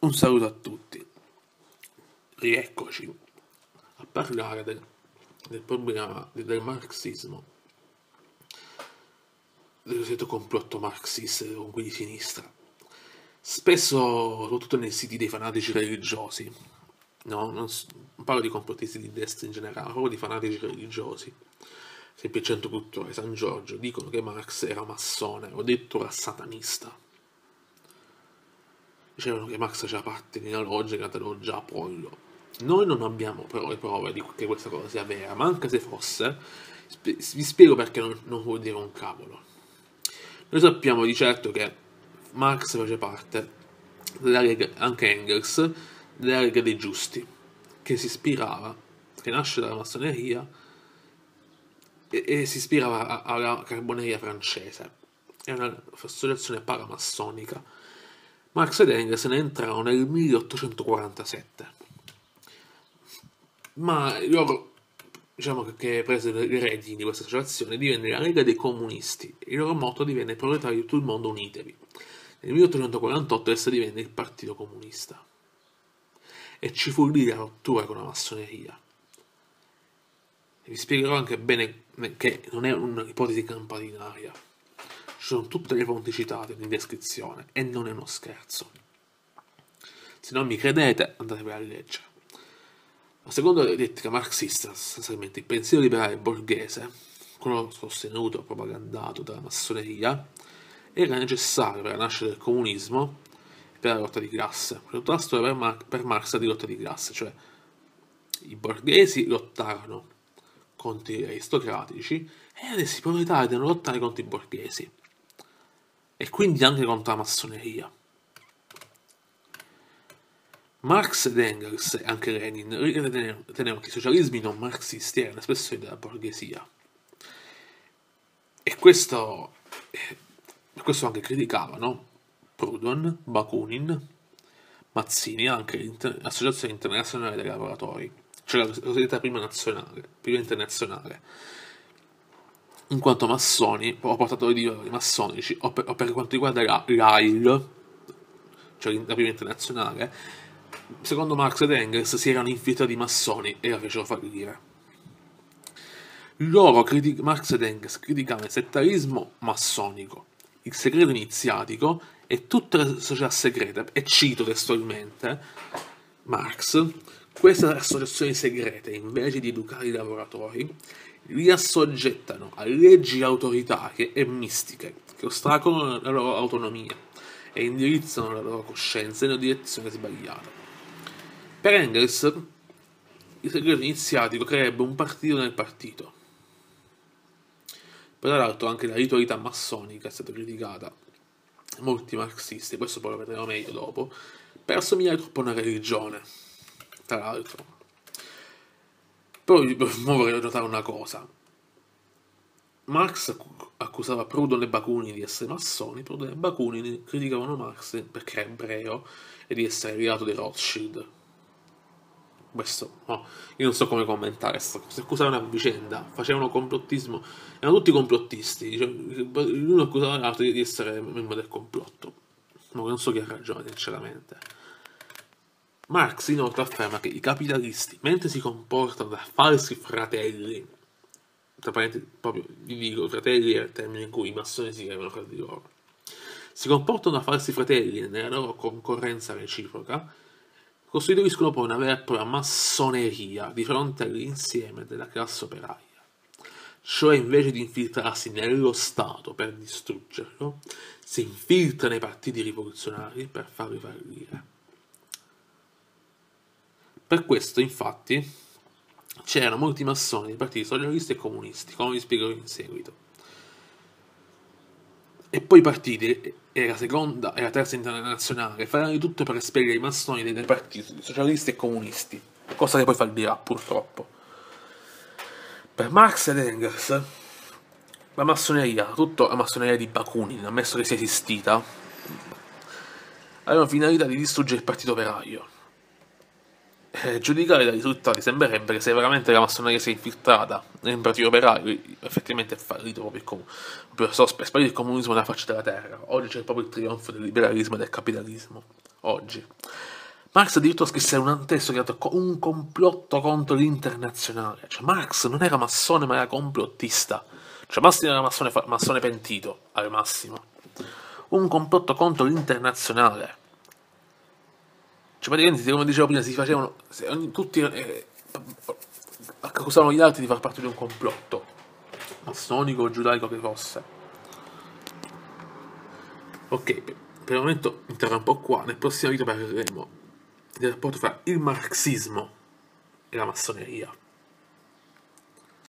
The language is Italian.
Un saluto a tutti. Rieccoci a parlare del, del problema del marxismo, del cosiddetto complotto marxista comunque di sinistra. Spesso, soprattutto nei siti dei fanatici religiosi, no? non, parlo di complottisti di destra in generale, parlo di fanatici religiosi. Esempio il centro culturale San Giorgio dicono che Marx era massone o addirittura satanista dicevano che Max faceva parte di una loggia chiamata Loggia Apollo. Noi non abbiamo però le prove di che questa cosa sia vera, ma anche se fosse, vi spiego perché non, non vuol dire un cavolo. Noi sappiamo di certo che Marx fece parte della Lega, anche Engels, della Lega dei Giusti, che si ispirava, che nasce dalla massoneria e, e si ispirava alla carboneria francese. È un'associazione paramassonica Marx ed Engels ne entrarono nel 1847. Ma loro, diciamo che presero le redini di questa associazione, divenne la Lega dei Comunisti. Il loro motto divenne proletari di tutto il mondo unitevi. Nel 1848 essa divenne il Partito Comunista. E ci fu lì la rottura con la massoneria. E vi spiegherò anche bene che non è un'ipotesi campaninaria ci sono tutte le fonti citate in descrizione e non è uno scherzo. Se non mi credete, andatevi a leggere. La seconda dialettica marxista, sostanzialmente il pensiero liberale borghese, quello sostenuto e propagandato dalla massoneria, era necessario per la nascita del comunismo e per la lotta di classe. Tutta la storia per, Mar- per Marx è di lotta di classe, cioè i borghesi lottarono contro gli aristocratici e adesso i proletari devono lottare contro i borghesi e quindi anche contro la massoneria. Marx ed Engels e anche Lenin ritenevano che i socialismi non marxisti erano espressioni della borghesia. E questo, questo anche criticavano Proudhon, Bakunin, Mazzini e anche l'Associazione Internazionale dei Lavoratori, cioè la cosiddetta prima, nazionale, prima internazionale, in quanto massoni o portatori di valori massonici o per, o per quanto riguarda l'AIL, cioè la prima internazionale, secondo Marx ed Engels si erano infiltrati massoni e la fecero fallire. Loro, critic- Marx ed Engels, criticavano il settarismo massonico, il segreto iniziatico e tutte le società segrete, e cito testualmente Marx, queste associazioni segrete, invece di educare i lavoratori, li assoggettano a leggi autoritarie e mistiche che ostacolano la loro autonomia e indirizzano la loro coscienza in una direzione sbagliata. Per Engels, il segreto iniziatico creerebbe un partito nel partito. Tra l'altro anche la ritualità massonica è stata criticata molti marxisti, questo poi lo vedremo meglio dopo, per assomigliare troppo a una religione, tra l'altro. Poi vorrei notare una cosa. Marx accusava Proudhon e Bakunin di essere massoni, Proudhon e Bakunin criticavano Marx perché è ebreo e di essere arrivato dei Rothschild. Questo, no, io non so come commentare questa cosa. Accusavano a vicenda, facevano complottismo, erano tutti complottisti. L'uno accusava l'altro di essere membro del complotto. Ma non so chi ha ragione, sinceramente. Marx inoltre afferma che i capitalisti, mentre si comportano da falsi fratelli, tra parentesi, proprio vi dico, fratelli è il termine in cui i massoni si chiamano fra di loro, si comportano da falsi fratelli nella loro concorrenza reciproca, costituiscono poi una vera e propria massoneria di fronte all'insieme della classe operaia. Cioè, invece di infiltrarsi nello Stato per distruggerlo, si infiltra nei partiti rivoluzionari per farli fallire. Per questo, infatti, c'erano molti massoni dei partiti socialisti e comunisti, come vi spiegherò in seguito. E poi i partiti, e la seconda e la terza internazionale, faranno di tutto per espellere i massoni dei partiti socialisti e comunisti, cosa che poi fallirà purtroppo. Per Marx ed Engels, la massoneria, soprattutto la massoneria di Bakunin, ammesso che sia esistita, avevano finalità di distruggere il partito operaio eh, giudicare dai risultati sembrerebbe che se veramente la massoneria si è infiltrata nel partito operaio, effettivamente è fallito proprio il, com- proprio è sparito il comunismo dalla faccia della terra. Oggi c'è proprio il trionfo del liberalismo e del capitalismo. oggi. Marx addirittura scrisse un testo chiamato Un complotto contro l'internazionale. Cioè Marx non era massone ma era complottista. Cioè Massimo era massone, massone pentito, al massimo. Un complotto contro l'internazionale. Cioè praticamente, come dicevo prima, si facevano... Tutti eh, accusavano gli altri di far parte di un complotto. Massonico o giudaico che fosse. Ok, per il momento interrompo qua. Nel prossimo video parleremo del rapporto tra il marxismo e la massoneria.